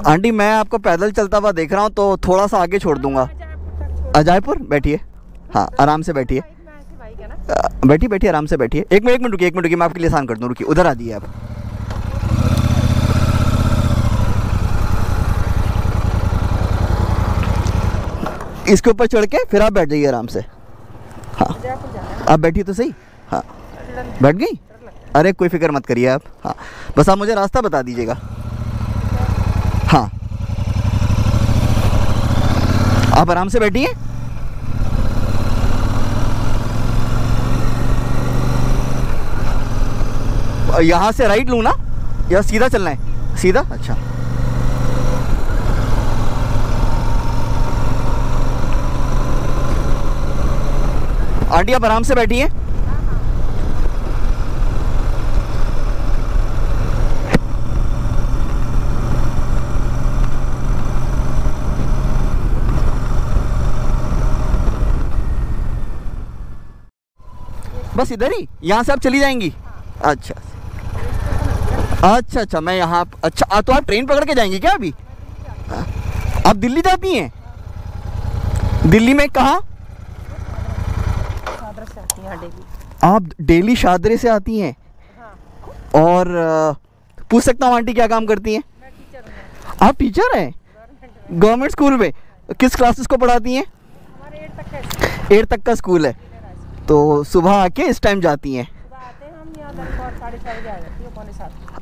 Aunty, मैं आपको पैदल चलता हुआ देख रहा हूँ तो थोड़ा सा आगे छोड़ दूँगा। अजयपुर बैठिए। हाँ आराम से बैठिए। बैठिए बैठिए, आराम से बैठिए। एक मिनट एक मिनट, रुकिए, एक मिनट, रुकिए, मैं आपके लिए आसान कर दूँ, रुकिए, उधर आ जाइए आप। इसके ऊपर चढ़ के फिर आप बैठ जाइए आराम से। हाँ। आप बैठिए तो सही। हाँ। बैठ गई? अरे, कोई फ़िक्र मत करिए आप। हाँ। बस आप मुझे रास्ता बता दीजिएगा। हाँ। आप आराम से बैठिए। यहाँ से राइट लूँ ना? या सीधा चलना है? सीधा? अच्छा। आंटी, आप आराम से बैठिए। बस इधर ही यहाँ से आप चली जाएँगी। अच्छा। अच्छा अच्छा मैं यहाँ अच्छा आ, तो आप ट्रेन पकड़ के जाएँगी क्या अभी? हाँ। आप दिल्ली जाती हैं दिल्ली में कहाँ? आप डेली शादरे से आती हैं? और पूछ सकता हूँ आंटी क्या काम करती हैं? आप टीचर हैं? गवर्नमेंट स्कूल में। किस क्लासेस को पढ़ाती हैं? एट तक का स्कूल है। तो सुबह आके इस टाइम जाती हैं।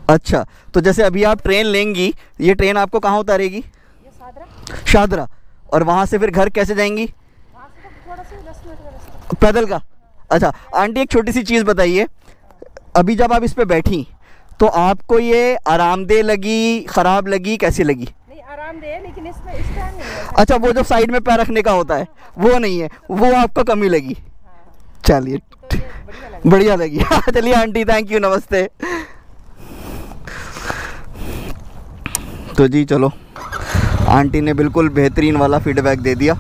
अच्छा तो जैसे अभी आप ट्रेन लेंगी ये ट्रेन आपको कहाँ उतारेगी? शादरा और वहाँ से फिर घर कैसे जाएँगी? पैदल का? अच्छा आंटी एक छोटी सी चीज़ बताइए। अभी जब आप इस पे बैठी तो आपको ये आरामदेह लगी ख़राब लगी कैसी लगी? नहीं आरामदेह लेकिन इसमें इस अच्छा वो जो साइड में पैर रखने का होता है वो नहीं है वो आपको कमी लगी। चलिए बढ़िया लगी। हाँ, चलिए आंटी थैंक यू नमस्ते। तो जी चलो। आंटी ने बिल्कुल बेहतरीन वाला फीडबैक दे दिया।